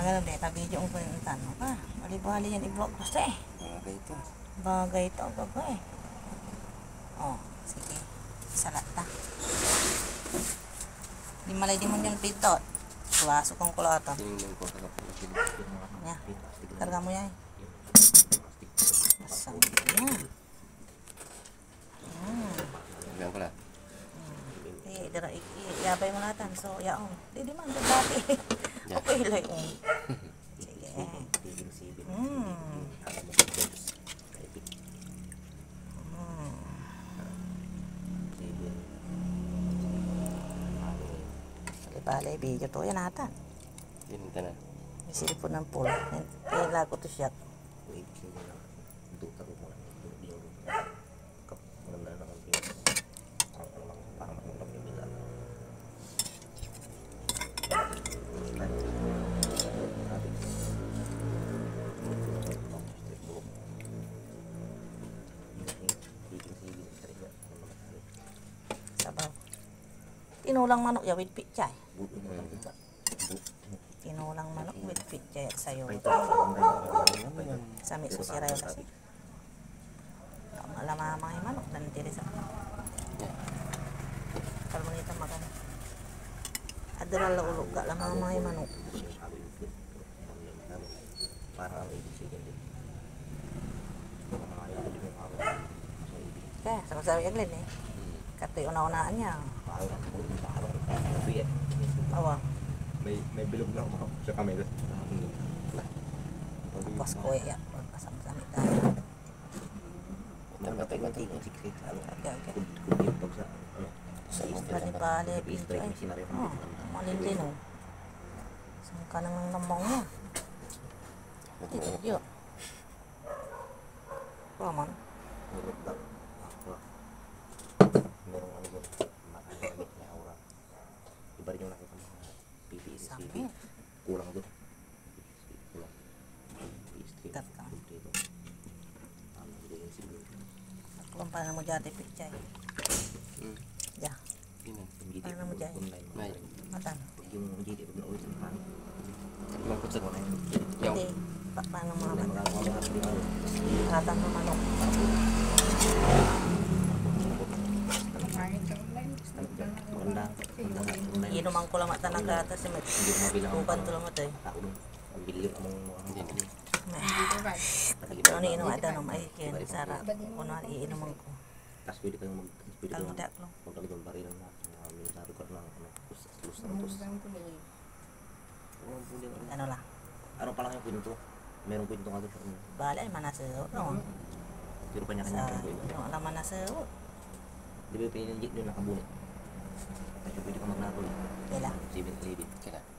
Maganda din, tabi yung ko yung tanong ka. Bali-bali yan i-block ko sa eh. Bagay ito. Bagay ito ang babae. Oh, sige. Salat ta. Di malay di mo niyang pitot. Klaso kong kulata. Tinignan ko sa kapatid. Nya. Karga mo yan. Masang yan. Hmm. Tignan ko lang. Eh, dara iyabay mo natin. So, yaong. Di di man dati. highlight eh. mo. Sige. Mm. Palay video to. Yan ata. Yan ka na. May silipon ng pool. Yan, lago to siya. Wait, hindi na. Duta ko muna. Tinulang manok ya with pichay. Tinulang manok with pichay at sayo. Sami susirayo kasi. Malama mga manok dan tiri sa. Kalau manita makan. Adra la ulog ka lama mga manok. Kaya, sama sabi aglin eh. Katoy parang nakapulong pa ako. Sabi eh, tawa. May, may bilog na ako sa camera. Bukas ko eh, magkasamsamit tayo. Matay, matay, matay. Secret lang. Okay, okay. Kung yung pag sa, ano? Sa Instagram. Pali, pali, hmm, picture. Oh, malintin oh. Saan ka naman namang mo? Dito, dito. Raman. Raman. Din yung siguro. Kung paano mo dyan pichay. Hmm. Ya, dyan? Online. May. matan. Yung GT. Pag na-ulit ng pan. Mangkot sa ko na yun. Hindi. Pa paano mga Mga matan? ng manok. Ginuman ko lang mata ng gata si Mat. Kukan to lang mata eh. Ang bilyo among ang bilyo. Ah, Pero ano inom ata nung ay kaya Sara. Kuno ang iinuman ko. Tapos pwede kayong mag... Pwede kayong magdamig ang barilan na. Ano, ang military ko lang. Lustos na lustos. Ano lang? Ano pa lang yung kwento? Merong kwento nga doon. Bala, manasayo. No. Pero kanya-kanya. Ano, alam manasayo. Di ba pinanjit doon nakabunit? Medyo pwede ka magnabol. Kailan? Libit, libit. Kailan?